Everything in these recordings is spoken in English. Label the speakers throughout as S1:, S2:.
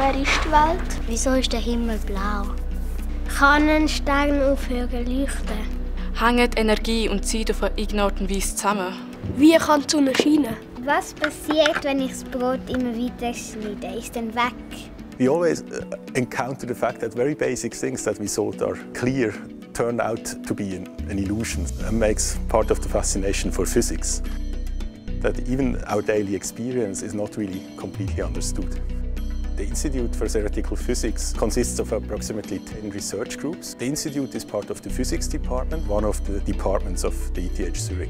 S1: wer ist die Welt?
S2: Wieso ist der Himmel blau? Kann ein Stern aufhören leuchten?
S3: Hängen Energie und Zeit auf eine ignorten Weise zusammen?
S1: Wie kann die Sonne scheinen?
S2: Was passiert, wenn ich das Brot immer weiter schneide? Ist dann weg?
S4: We always uh, encounter the fact that very basic things that we thought are clear turn out to be an, an illusion and makes part of the fascination for physics. That even our daily experience is not really completely understood. The Institute for Theoretical Physics consists of approximately 10 research groups. The Institute is part of the physics department, one of the departments of the ETH Zurich.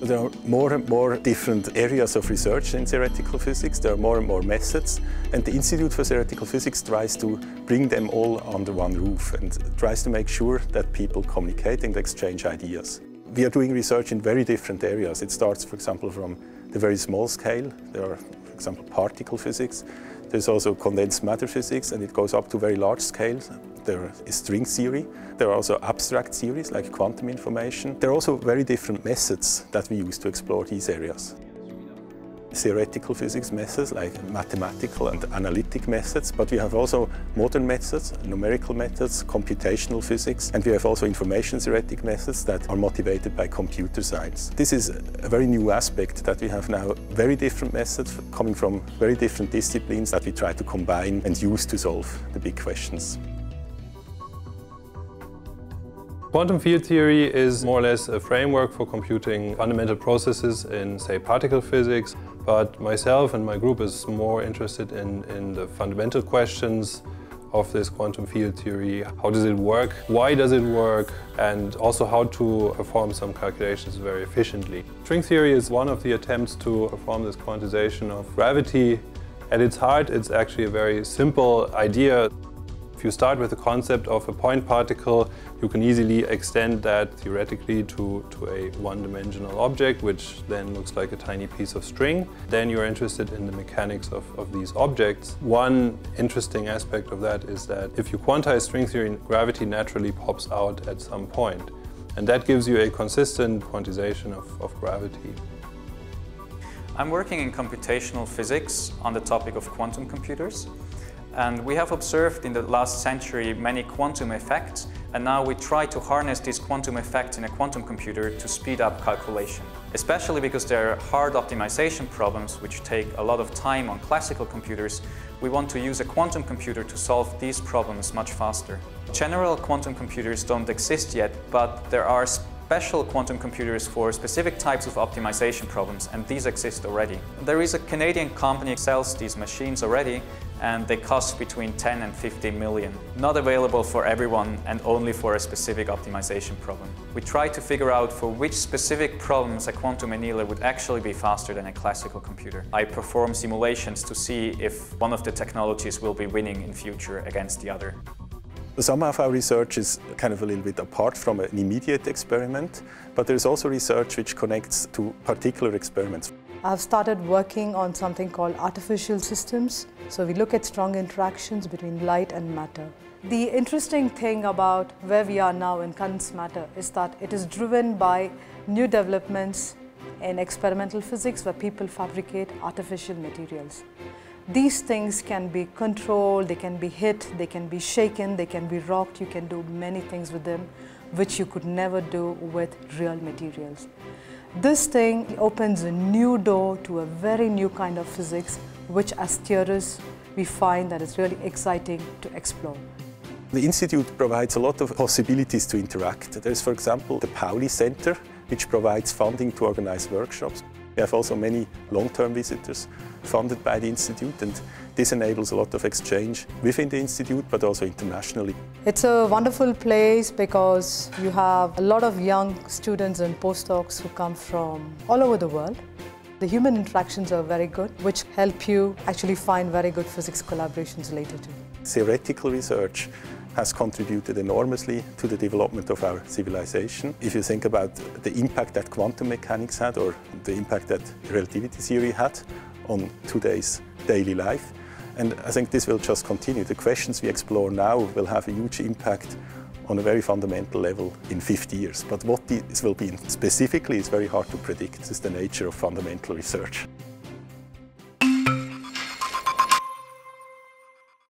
S4: There are more and more different areas of research in theoretical physics. There are more and more methods. And the Institute for Theoretical Physics tries to bring them all under one roof and tries to make sure that people communicate and exchange ideas. We are doing research in very different areas. It starts, for example, from the very small scale. There are, for example, particle physics. There's also condensed matter physics, and it goes up to very large scales. There is string theory. There are also abstract theories like quantum information. There are also very different methods that we use to explore these areas. Theoretical physics methods like mathematical and analytic methods, but we have also modern methods, numerical methods, computational physics, and we have also information theoretic methods that are motivated by computer science. This is a very new aspect that we have now very different methods coming from very different disciplines that we try to combine and use to solve the big questions.
S5: Quantum field theory is more or less a framework for computing fundamental processes in, say, particle physics. But myself and my group is more interested in, in the fundamental questions of this quantum field theory. How does it work? Why does it work? And also how to perform some calculations very efficiently. String theory is one of the attempts to perform this quantization of gravity. At its heart, it's actually a very simple idea. If you start with the concept of a point particle, you can easily extend that theoretically to, to a one-dimensional object, which then looks like a tiny piece of string. Then you're interested in the mechanics of, of these objects. One interesting aspect of that is that if you quantize string theory, gravity naturally pops out at some point. And that gives you a consistent quantization of, of gravity.
S6: I'm working in computational physics on the topic of quantum computers. And we have observed in the last century many quantum effects, and now we try to harness these quantum effects in a quantum computer to speed up calculation. Especially because there are hard optimization problems which take a lot of time on classical computers, we want to use a quantum computer to solve these problems much faster. General quantum computers don't exist yet, but there are special quantum computers for specific types of optimization problems, and these exist already. There is a Canadian company that sells these machines already, and they cost between 10 and 50 million. Not available for everyone and only for a specific optimization problem. We try to figure out for which specific problems a quantum annealer would actually be faster than a classical computer. I perform simulations to see if one of the technologies will be winning in future against the other.
S4: Some of our research is kind of a little bit apart from an immediate experiment, but there's also research which connects to particular experiments.
S7: I've started working on something called artificial systems. So we look at strong interactions between light and matter. The interesting thing about where we are now in condensed matter is that it is driven by new developments in experimental physics where people fabricate artificial materials. These things can be controlled, they can be hit, they can be shaken, they can be rocked, you can do many things with them which you could never do with real materials. This thing opens a new door to a very new kind of physics which as theorists we find that it's really exciting to explore.
S4: The Institute provides a lot of possibilities to interact. There's, for example, the Pauli Center, which provides funding to organize workshops. We have also many long-term visitors funded by the Institute and this enables a lot of exchange within the Institute but also internationally.
S7: It's a wonderful place because you have a lot of young students and postdocs who come from all over the world. The human interactions are very good, which help you actually find very good physics collaborations later too.
S4: Theoretical research has contributed enormously to the development of our civilization. If you think about the impact that quantum mechanics had or the impact that relativity theory had on today's daily life, and I think this will just continue. The questions we explore now will have a huge impact on a very fundamental level in 50 years. But what this will be specifically is very hard to predict. Is the nature of fundamental research.